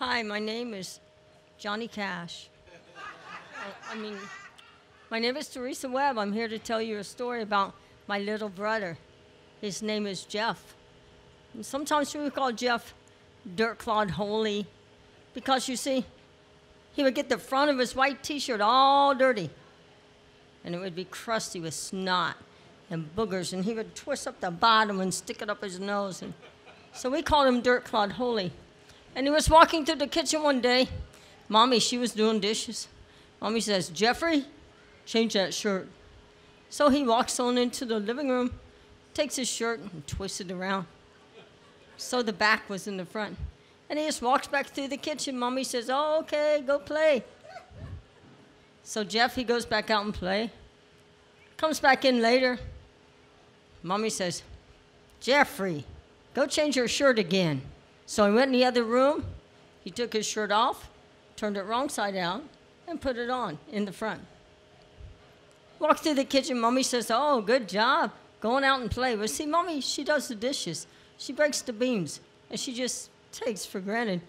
Hi, my name is Johnny Cash. I, mean, my name is Teresa Webb. I'm here to tell you a story about my little brother. His name is Jeff. And sometimes we would call Jeff Dirt Clod Holy because you see, he would get the front of his white t shirt all dirty and it would be crusty with snot and boogers, and he would twist up the bottom and stick it up his nose. And so we called him Dirt Clod Holy. And he was walking through the kitchen one day. Mommy, she was doing dishes. Mommy says, Jeffrey, change that shirt. So he walks on into the living room, takes his shirt and twists it around. So the back was in the front. And he just walks back through the kitchen. Mommy says, oh, okay, go play. So Jeff, he goes back out and play. Comes back in later. Mommy says, Jeffrey, go change your shirt again. So he went in the other room. He took his shirt off, turned it wrong side out, and put it on in the front. Walked through the kitchen. Mommy says, Oh, good job. Going out and play. But see, Mommy, she does the dishes. She breaks the beams. And she just takes for granted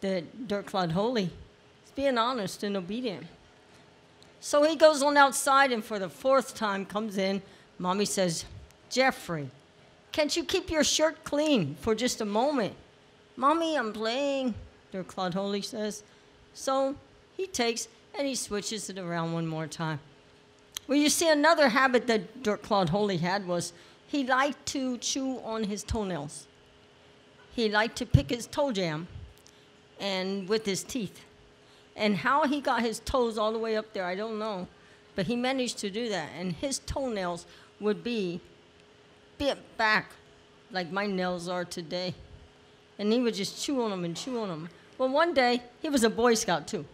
that Dirt Clod Holy is being honest and obedient. So he goes on outside and for the fourth time comes in. Mommy says, Jeffrey, can't you keep your shirt clean for just a moment? Mommy, I'm playing, Clod Holy says. So he takes and he switches it around one more time. Well, you see, another habit that Dirt Clod Holy had was he liked to chew on his toenails. He liked to pick his toe jam and with his teeth. And how he got his toes all the way up there, I don't know. But he managed to do that. And his toenails would be bent back like my nails are today. And he would just chew on them and chew on them. Well, one day, he was a Boy Scout too.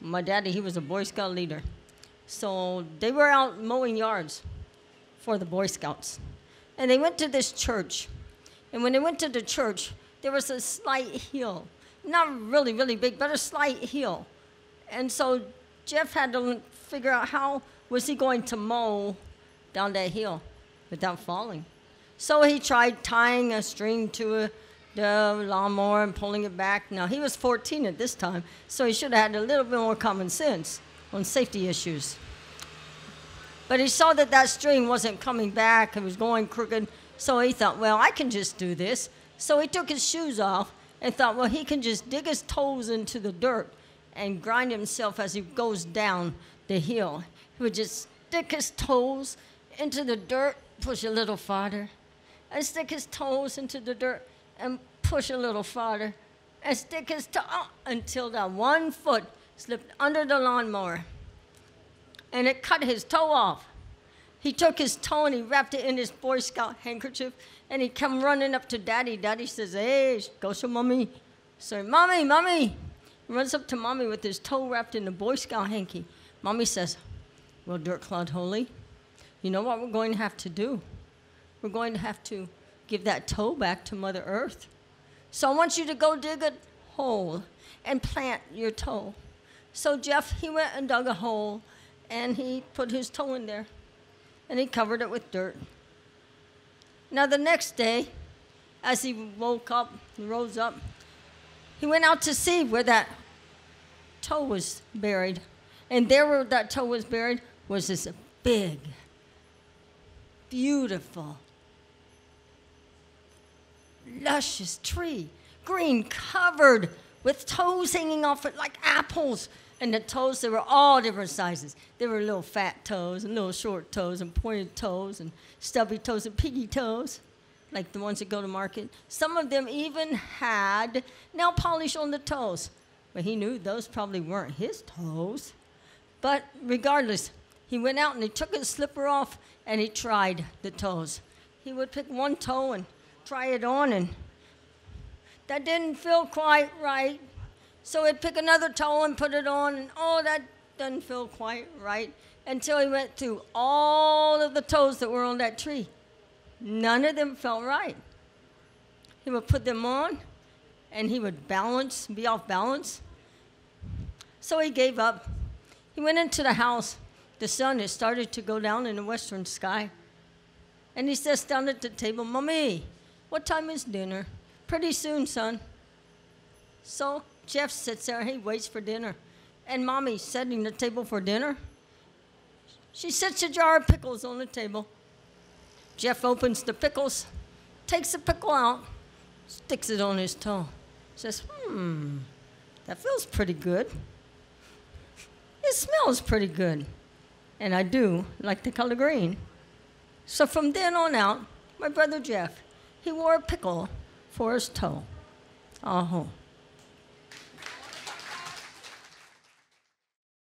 My daddy, he was a Boy Scout leader. So they were out mowing yards for the Boy Scouts. And they went to this church. And when they went to the church, there was a slight hill. Not really, really big, but a slight hill. And so Jeff had to figure out how was he going to mow down that hill without falling. So he tried tying a string to a, the lawnmower and pulling it back. Now, he was 14 at this time, so he should have had a little bit more common sense on safety issues. But he saw that that string wasn't coming back, it was going crooked, so he thought, well, I can just do this. So he took his shoes off and thought, well, he can just dig his toes into the dirt and grind himself as he goes down the hill. He would just stick his toes into the dirt, push a little farther, and stick his toes into the dirt and push a little farther, and stick his toe uh, until that one foot slipped under the lawnmower and it cut his toe off. He took his toe and he wrapped it in his Boy Scout handkerchief and he come running up to Daddy. Daddy says, Hey, go show Mommy. So, Mommy, Mommy, he runs up to mommy with his toe wrapped in the Boy Scout hanky. Mommy says, Well, Dirt Clod Holy, you know what we're going to have to do? We're going to have to give that toe back to Mother Earth. So I want you to go dig a hole and plant your toe. So Jeff, he went and dug a hole and he put his toe in there and he covered it with dirt. Now, the next day, as he woke up, he rose up, he went out to see where that toe was buried. And there where that toe was buried was this big, beautiful, luscious tree, green, covered with toes hanging off it like apples. And the toes, they were all different sizes. There were little fat toes and little short toes and pointed toes and stubby toes and piggy toes like the ones that go to market. Some of them even had nail polish on the toes. But he knew those probably weren't his toes. But regardless, he went out and he took his slipper off and he tried the toes. He would pick one toe and try it on, and that didn't feel quite right. So he'd pick another toe and put it on, and oh, that doesn't feel quite right. Until he went through all of the toes that were on that tree. None of them felt right. He would put them on and he would balance, be off balance. So he gave up. He went into the house. The sun had started to go down in the western sky. And he sits down at the table, Mommy, what time is dinner? Pretty soon, son. So Jeff sits there, he waits for dinner. And mommy's setting the table for dinner. She sets a jar of pickles on the table. Jeff opens the pickles, takes a pickle out, sticks it on his toe. Says, hmm, that feels pretty good. It smells pretty good. And I do like the color green. So from then on out, my brother Jeff, he wore a pickle for his toe. Oh.